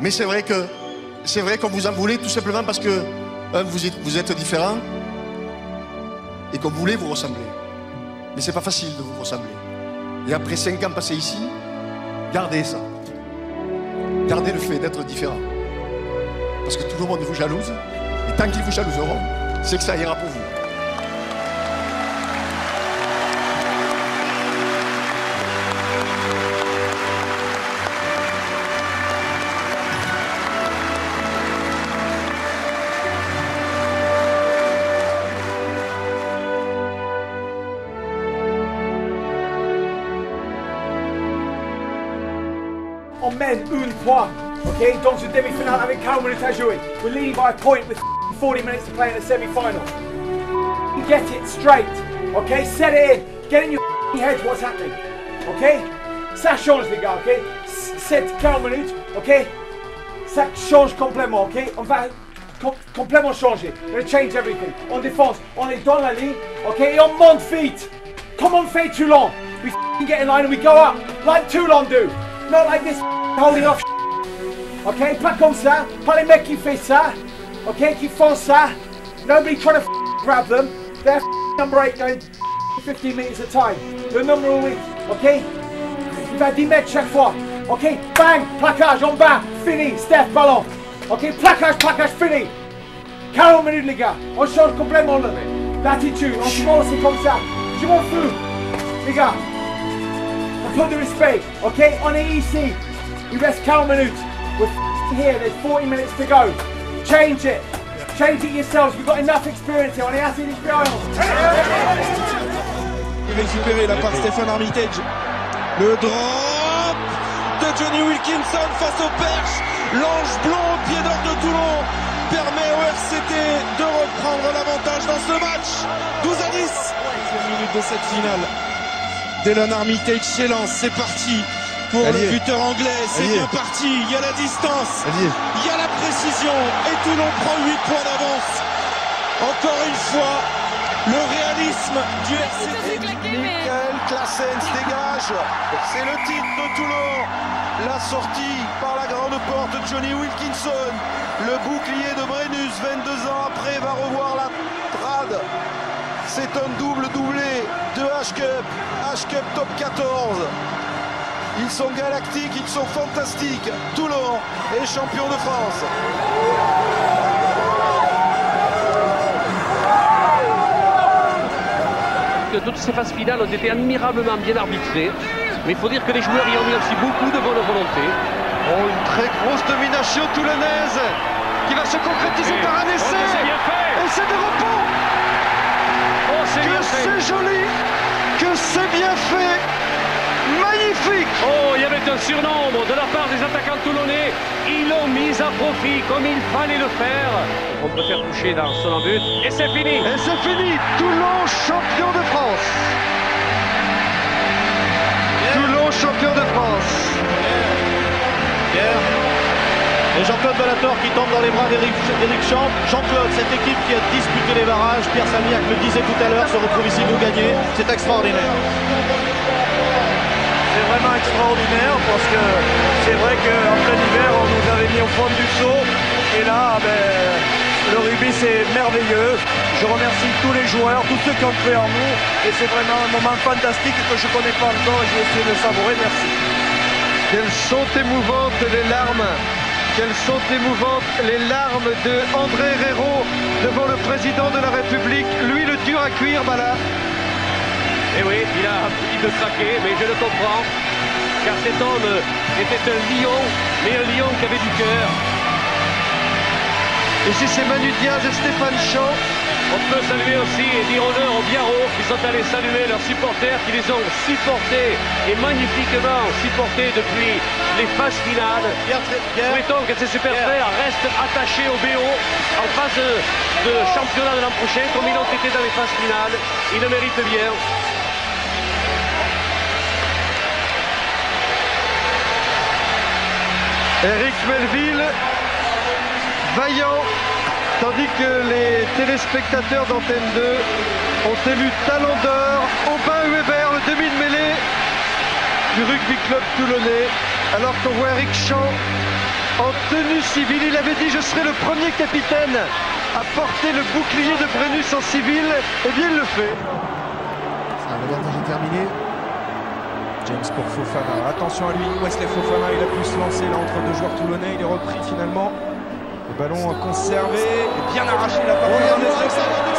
Mais c'est vrai que qu'on vous en voulait tout simplement parce que un, vous êtes, vous différent et qu'on voulait vous ressembler. Mais c'est pas facile de vous ressembler. Et après cinq ans passés ici, gardez ça. Gardez le fait d'être différent. Parce que tout le monde vous jalouse. Et tant qu'ils vous jalouseront, c'est que ça ira pour vous. On mène une point, okay, dans une demi-finale avec Cameroun et joué. We're leading by a point with 40 minutes to play in the semi-final. Get it straight, okay? Set it in. Get in your head what's happening, okay? Ça change les gars, ok? 7 40 minutes, ok? Ça change complètement, ok? On va com- complètement changer. We're change everything. On défense, on est dans la ligne, ok? Et on monte vite. Comme on fait Toulon. We get in line and we go up. Like Toulon do. Not like this holding off Ok? Pas comme ça. Pas les mecs qui font ça. Ok? Qui font ça. Nobody trying to grab them. They're number 8 going 15 meters at a time. Le numéro 8. Ok? Il va 10 mètres chaque fois. Ok? Bang! Plaquage en bas. Fini. Steph, ballon. Ok? Plaquage, plaquage, fini. 40 minutes, les gars. On change complètement l'attitude. On commence comme ça. Je m'en fous. Les gars. Peu de respect. Ok? On est ici. Il reste 40 minutes. We're here. There's 40 minutes to go. Change it. Change it yourselves. We've got enough experience here. On est assez d'expérience. récupéré la part Stéphane Armitage. Le drop de Johnny Wilkinson face au perche. L'ange blond pied d'or de Toulon permet au RCT de reprendre l'avantage dans ce match. 12 à 10. 15 minutes de cette finale. Dylan Armitage s'élance, c'est parti. Pour Allié. le buteur anglais, c'est bien parti. Il y a la distance, Allié. il y a la précision et Toulon prend 8 points d'avance. Encore une fois, le réalisme du RCT. Michael Claessens dégage. C'est le titre de Toulon. La sortie par la grande porte de Johnny Wilkinson. Le bouclier de Brennus, 22 ans après, va revoir la. C'est un double doublé de H-Cup. H-Cup top 14. Ils sont galactiques, ils sont fantastiques. Toulon est champion de France. toutes ces phases finales ont été admirablement bien arbitrées. Mais il faut dire que les joueurs y ont mis aussi beaucoup de bonne volonté. Oh, une très grosse domination toulonnaise qui va se concrétiser Et- par un Oh, essai. c'est bien fait c'est de repos. Que c'est joli. Que c'est bien fait. Magnifique. Oh, il y avait un surnombre de la part des attaquants toulonnais. Ils l'ont mis à profit comme il fallait le faire. On peut faire toucher dans son but. Et c'est fini Et c'est fini. Toulon champion de France. Toulon champion de France. Et Jean-Claude Bellator qui tombe dans les bras d'Éric d'Éric Champ. Jean-Claude, cette équipe qui a disputé les barrages, Pierre Samiac le disait tout à l'heure, se retrouve ici nous gagner. C'est extraordinaire. C'est vraiment extraordinaire parce que c'est vrai qu'en plein hiver, on nous avait mis au fond du seau. Et là, ben, le rugby, c'est merveilleux. Je remercie tous les joueurs, tous ceux qui ont cru en nous. Et c'est vraiment un moment fantastique que je ne connais pas encore et je vais essayer de savourer. Merci. Quelles sont émouvantes les larmes. Quelles sont émouvantes les larmes de André Herrero devant le président de la République. Lui, le dur à cuire, là. Et oui, il a envie de craquer, mais je le comprends. Car cet homme était un lion, mais un lion qui avait du cœur. Et si c'est Manu Diaz et Stéphane Champ, On peut saluer aussi et dire honneur aux Biarros qui sont allés saluer leurs supporters, qui les ont supportés et magnifiquement supportés depuis les phases finales. Souhaitons que ces superstars restent attachés au BO en phase de, championnat de l'an prochain, comme ils l'ont été dans les phases finales. Ils le méritent bien. Eric Melville, vaillant, tandis que les téléspectateurs d'Antenne 2 ont élu talent d'or Aubin Weber, le demi de mêlée du rugby club toulonnais, alors qu'on voit Eric Champ en tenue civile. Il avait dit je serai le premier capitaine à porter le bouclier de Brennus en civil. Et bien il le fait. Ça, l'avantage est terminé. James pour Fofana. Attention à lui. Wesley Fofana, il a pu se lancer là entre deux joueurs toulonnais. Il est repris finalement. Ballon conservé bien arraché la part.